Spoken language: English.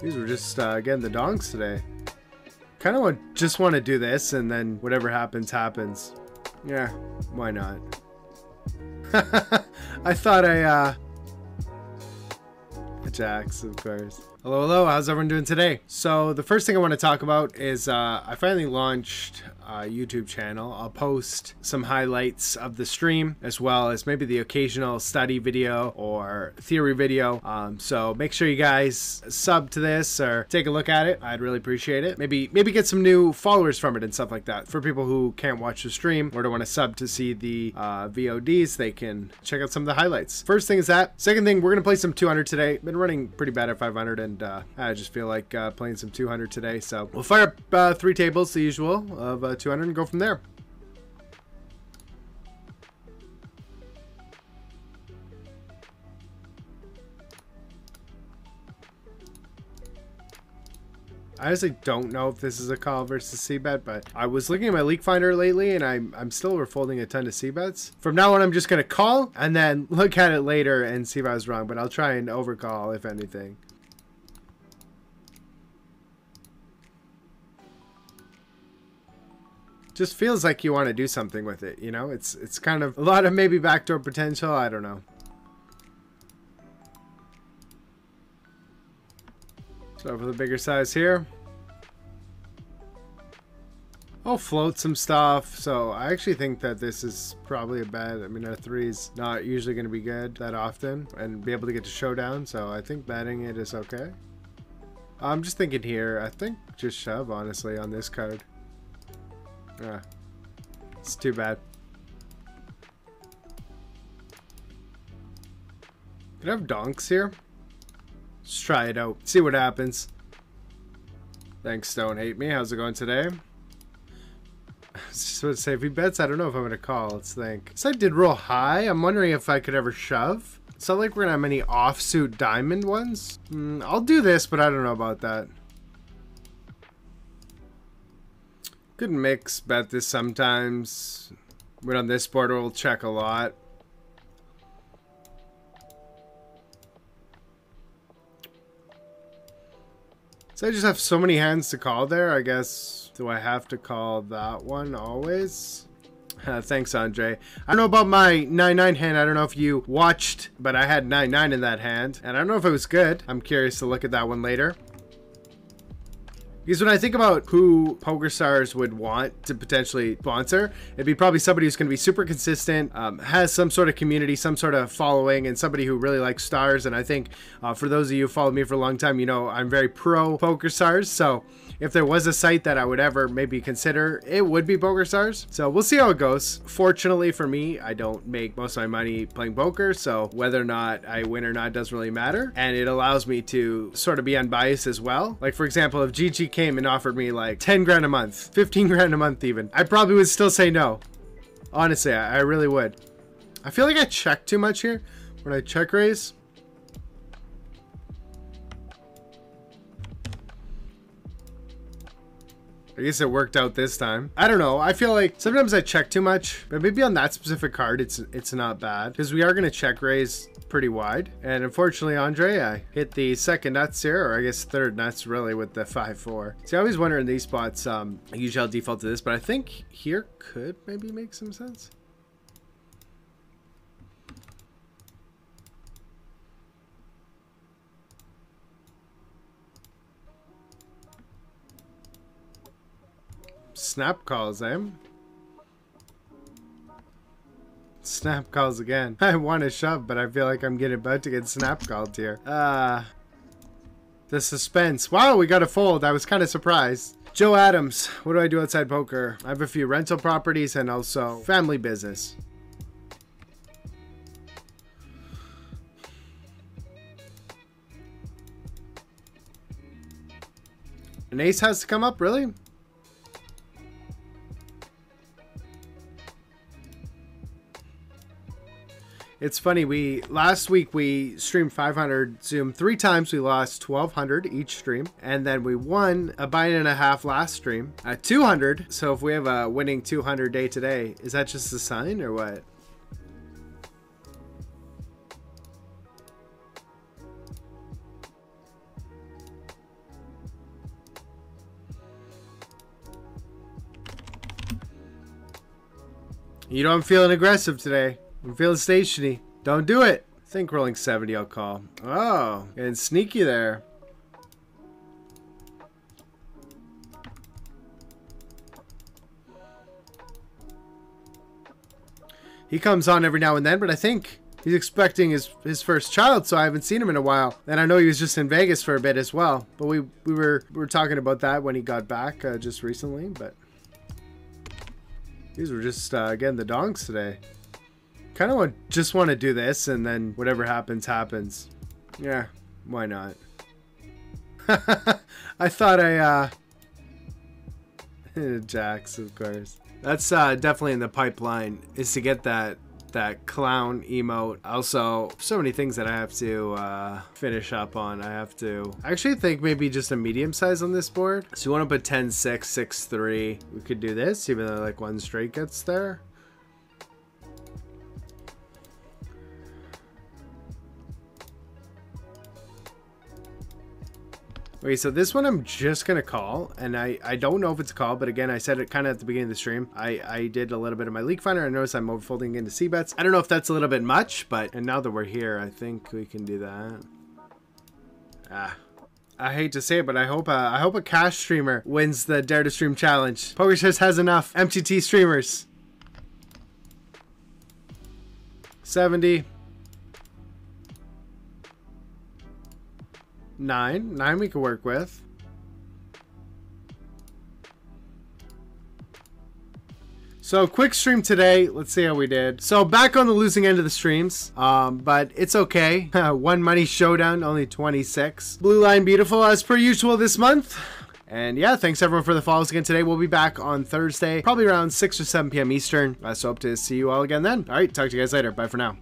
These were just uh, getting the donks today. Kind of want, just want to do this and then whatever happens, happens. Yeah, why not? I thought I, uh... Jax, of course. Hello, hello, how's everyone doing today? So the first thing I want to talk about is uh, I finally launched uh, YouTube channel. I'll post some highlights of the stream as well as maybe the occasional study video or theory video. Um, so make sure you guys sub to this or take a look at it. I'd really appreciate it. Maybe maybe get some new followers from it and stuff like that. For people who can't watch the stream or don't want to sub to see the uh, VODs, they can check out some of the highlights. First thing is that. Second thing, we're gonna play some 200 today. Been running pretty bad at 500 and uh, I just feel like uh, playing some 200 today. So we'll fire up uh, three tables, the usual of uh, 200 and go from there. I honestly don't know if this is a call versus c-bet, but I was looking at my leak finder lately and I'm, I'm still refolding a ton of c-bets. From now on, I'm just going to call and then look at it later and see if I was wrong, but I'll try and overcall if anything. Just feels like you want to do something with it, you know? It's it's kind of a lot of maybe backdoor potential, I don't know. So for the bigger size here. I'll float some stuff, so I actually think that this is probably a bet. I mean, a three is not usually going to be good that often and be able to get to showdown, so I think betting it is okay. I'm just thinking here, I think just shove, honestly, on this card. Yeah. It's too bad. Can I have donks here? Let's try it out. See what happens. Thanks, Don't Hate Me. How's it going today? I was just about to say, if he bets, I don't know if I'm going to call. Let's think. This I did real high. I'm wondering if I could ever shove. It's not like we're going to have many offsuit diamond ones. Mm, I'll do this, but I don't know about that. Could mix bet this sometimes. But on this board, we'll check a lot. So I just have so many hands to call there, I guess. Do I have to call that one always? Uh, thanks, Andre. I don't know about my 9-9 hand. I don't know if you watched, but I had 9-9 in that hand. And I don't know if it was good. I'm curious to look at that one later. Because when I think about who PokerStars would want to potentially sponsor, it'd be probably somebody who's going to be super consistent, um, has some sort of community, some sort of following, and somebody who really likes stars. And I think uh, for those of you who followed me for a long time, you know I'm very pro PokerStars. So if there was a site that I would ever maybe consider, it would be PokerStars. So we'll see how it goes. Fortunately for me, I don't make most of my money playing poker, so whether or not I win or not doesn't really matter. And it allows me to sort of be unbiased as well. Like for example, if GG came and offered me like 10 grand a month, 15 grand a month even, I probably would still say no. Honestly, I, I really would. I feel like I check too much here when I check raise. I guess it worked out this time. I don't know. I feel like sometimes I check too much, but maybe on that specific card, it's it's not bad because we are going to check raise pretty wide. And unfortunately, Andre, I hit the second nuts here, or I guess third nuts really with the 5-4. See, I always wonder in these spots, um, usually I'll default to this, but I think here could maybe make some sense. Snap calls, eh? Snap calls again. I want to shove, but I feel like I'm getting about to get snap called here. Uh, the suspense. Wow, we got a fold. I was kind of surprised. Joe Adams, what do I do outside poker? I have a few rental properties and also family business. An ace has to come up, really? It's funny. We last week we streamed 500 Zoom three times. We lost 1,200 each stream, and then we won a bite and a half last stream at 200. So if we have a winning 200 day today, is that just a sign or what? You know I'm feeling aggressive today. I'm feeling stationy. Don't do it. I think rolling 70 I'll call. Oh, getting sneaky there. He comes on every now and then, but I think he's expecting his his first child, so I haven't seen him in a while. And I know he was just in Vegas for a bit as well. But we we were we were talking about that when he got back uh, just recently. But these were just uh, getting the donks today. Kind of just want to do this, and then whatever happens happens. Yeah, why not? I thought I uh Jax, of course. That's uh, definitely in the pipeline. Is to get that that clown emote. Also, so many things that I have to uh, finish up on. I have to I actually think maybe just a medium size on this board. So you want to put 10, 6, 6, 3. We could do this, even though like one straight gets there. Okay, so this one I'm just gonna call, and I, I don't know if it's a call, but again, I said it kind of at the beginning of the stream. I, I did a little bit of my leak finder. I noticed I'm overfolding into C bets. I don't know if that's a little bit much, but and now that we're here, I think we can do that. Ah, I hate to say it, but I hope I hope a cash streamer wins the Dare2Stream challenge. PokerStars has enough MTT streamers. 70. Nine. Nine we could work with. So quick stream today. Let's see how we did. So back on the losing end of the streams, um, but it's okay. One money showdown, only 26. Blue line beautiful as per usual this month. And yeah, thanks everyone for the follows again today. We'll be back on Thursday, probably around 6 or 7 p.m. Eastern. Uh, so hope to see you all again then. All right, talk to you guys later. Bye for now.